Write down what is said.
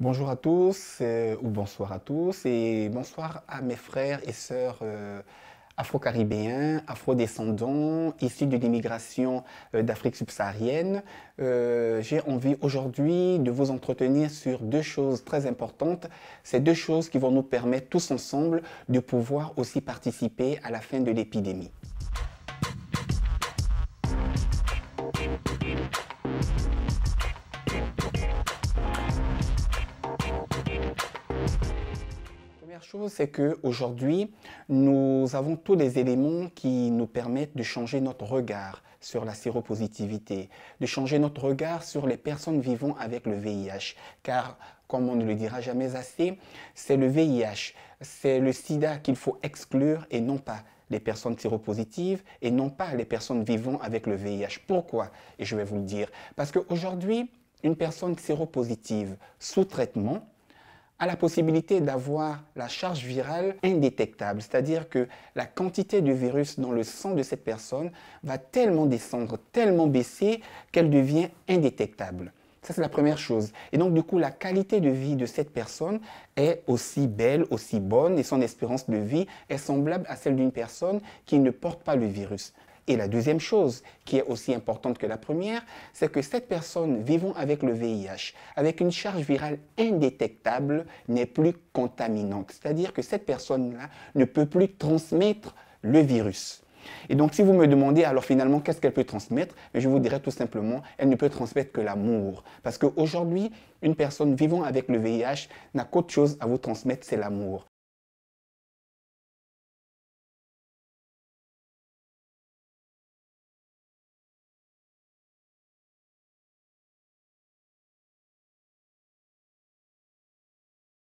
Bonjour à tous, euh, ou bonsoir à tous, et bonsoir à mes frères et sœurs euh, afro-caribéens, afro-descendants, issus de l'immigration euh, d'Afrique subsaharienne. J'ai envie aujourd'hui de vous entretenir sur deux choses très importantes. Ces deux choses qui vont nous permettre tous ensemble de pouvoir aussi participer à la fin de l'épidémie. Chose, c'est qu'aujourd'hui, nous avons tous les éléments qui nous permettent de changer notre regard sur la séropositivité, de changer notre regard sur les personnes vivant avec le VIH. Car, comme on ne le dira jamais assez, c'est le VIH, c'est le sida qu'il faut exclure et non pas les personnes séropositives et non pas les personnes vivant avec le VIH. Pourquoi? Et je vais vous le dire. Parce qu'aujourd'hui, une personne séropositive sous traitement, a la possibilité d'avoir la charge virale indétectable, c'est-à-dire que la quantité de virus dans le sang de cette personne va tellement descendre, tellement baisser qu'elle devient indétectable. Ça, c'est la première chose. Et donc, du coup, la qualité de vie de cette personne est aussi belle, aussi bonne, et son espérance de vie est semblable à celle d'une personne qui ne porte pas le virus. Et la deuxième chose, qui est aussi importante que la première, c'est que cette personne vivant avec le VIH, avec une charge virale indétectable, n'est plus contaminante. C'est-à-dire que cette personne-là ne peut plus transmettre le virus. Et donc, si vous me demandez alors finalement qu'est-ce qu'elle peut transmettre, je vous dirais tout simplement, elle ne peut transmettre que l'amour. Parce qu'aujourd'hui, une personne vivant avec le VIH n'a qu'autre chose à vous transmettre, c'est l'amour.